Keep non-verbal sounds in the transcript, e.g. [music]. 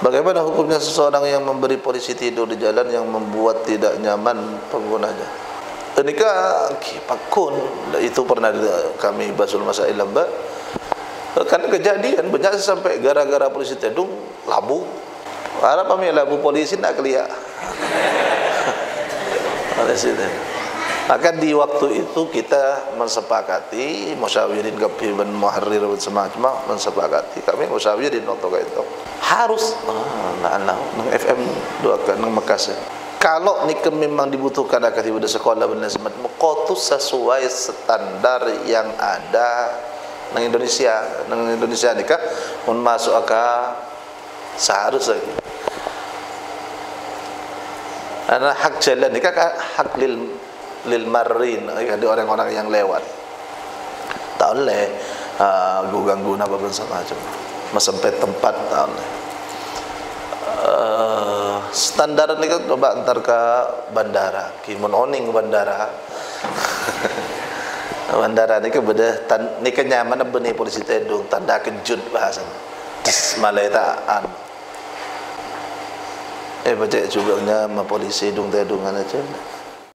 Bagaimana hukumnya seseorang yang memberi polisi tidur di jalan yang membuat tidak nyaman penggunanya? Ini kan pakun itu pernah kami basul masail lamba. Kan kejadian banyak sampai gara-gara polisi tidur labu. Harap kami labu polisi nak keliak. Polisi [laughs] Maka di waktu itu kita mensepakati musyawirin kepiban muharrir dan semacam mensepakati kami musyawirin untuk itu harus. Ah, nah, nah, nang FM dua kan nang Mekas ya. Kalau ni memang dibutuhkan akan ibadah sekolah dan semacam kotu sesuai standar yang ada. Nang Indonesia nang Indonesia ni kah mun masuk aka seharusnya. Karena hak jalan ni kah hak lil lil marin ada orang-orang yang lewat. Tak boleh. Uh, ganggu apa pun sama macam mesempet tempat boleh uh, standar ni kan coba antar ke bandara. Kimun oning bandara. [laughs] Bandara ni kan beda tan, ni kan nyaman benih polisi tedung tanda kejut bahasa malaitaan eh baca juga nya polisi dung tedungan aja